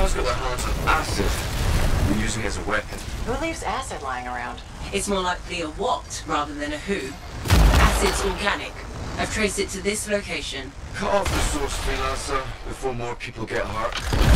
Shah's got their hands on acid. They're using it as a weapon. Who leaves acid lying around? It's more likely a what rather than a who. Acid's organic. I've traced it to this location. Cut off the source, freelancer, before more people get hurt.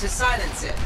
To silence it.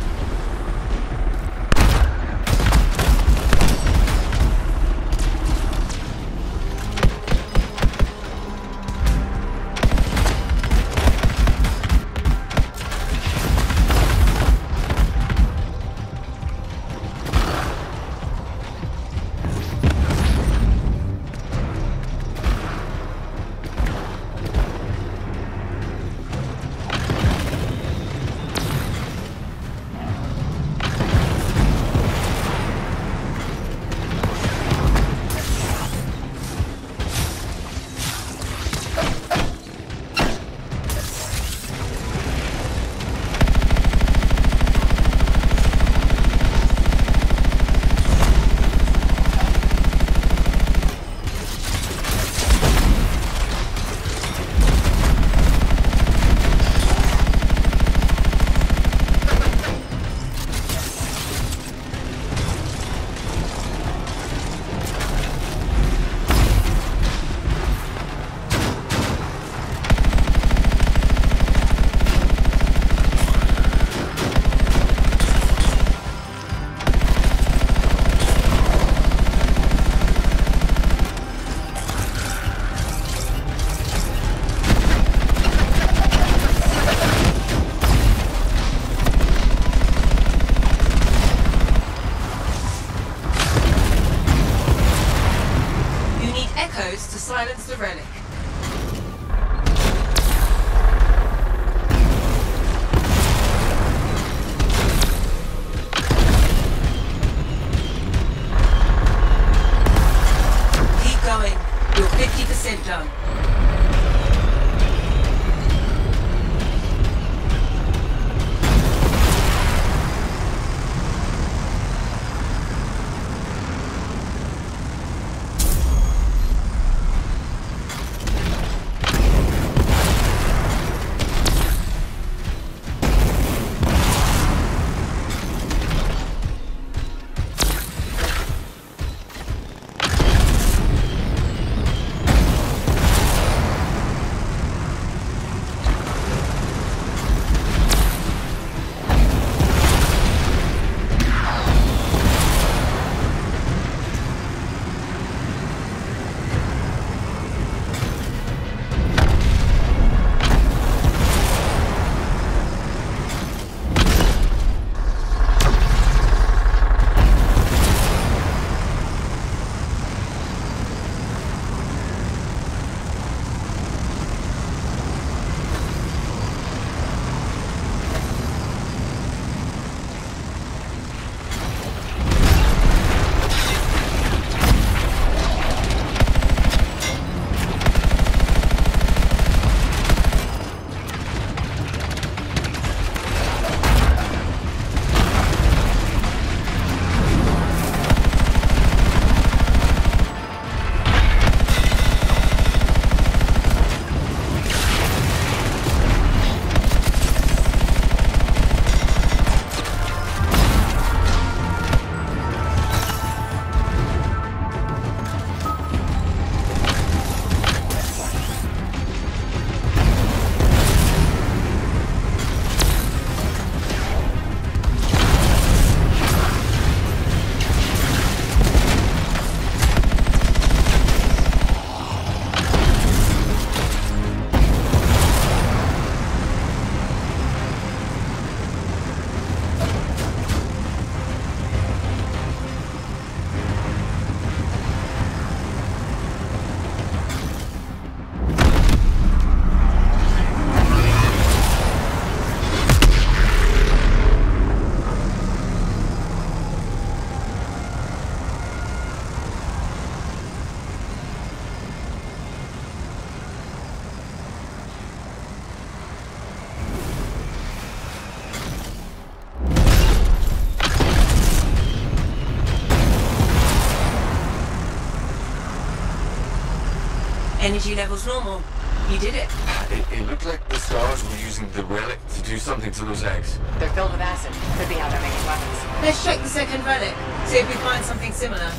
Energy levels normal. You did it. It, it looked like the Scars were using the relic to do something to those eggs. They're filled with acid. Could be how they're making weapons. Let's check the second relic. See if we find something similar.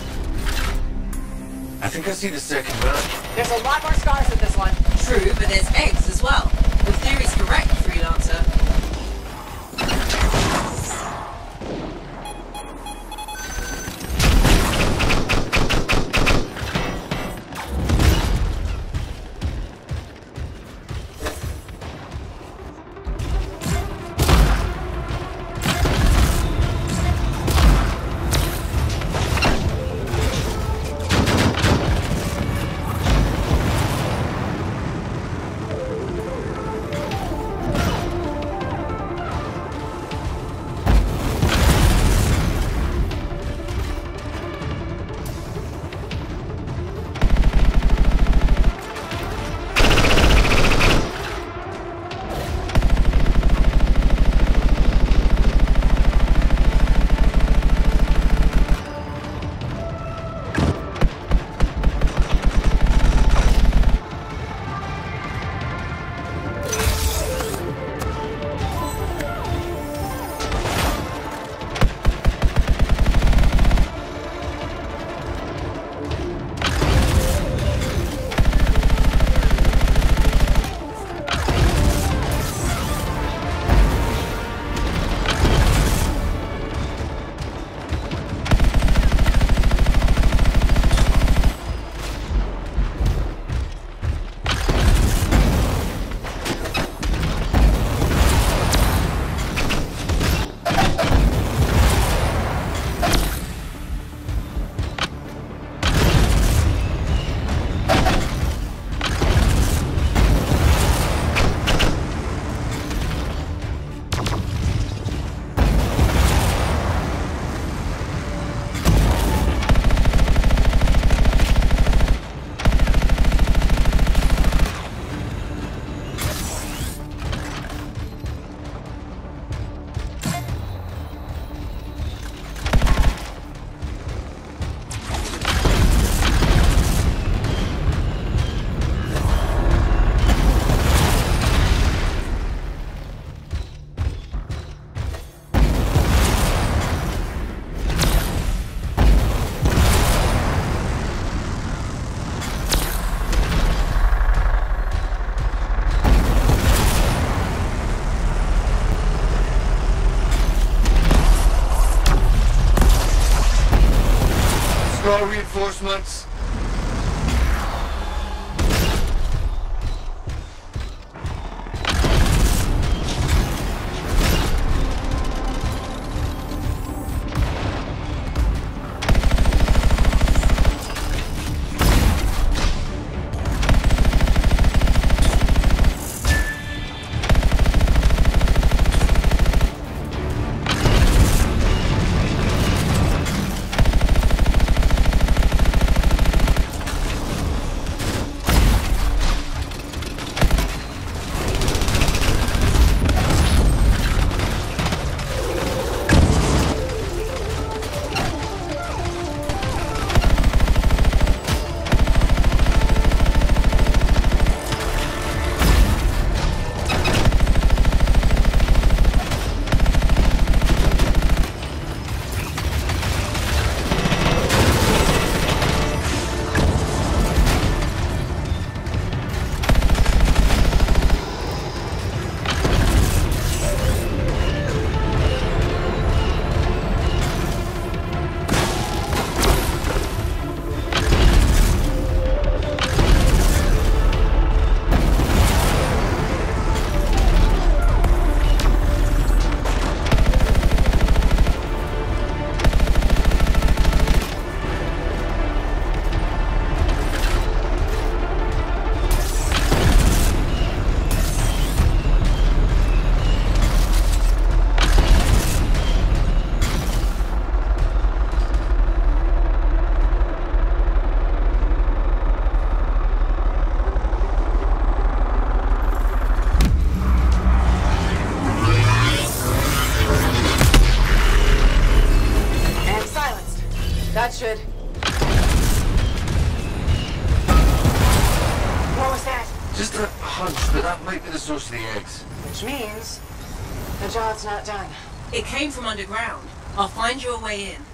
I think I see the second relic. There's a lot more scars with this one. True, but there's eggs as well. The theory's correct, Freelancer. reinforcements. that should... What was that? Just a hunch that that might be the source of the eggs. Which means... the job's not done. It came from underground. I'll find you a way in.